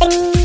Bye.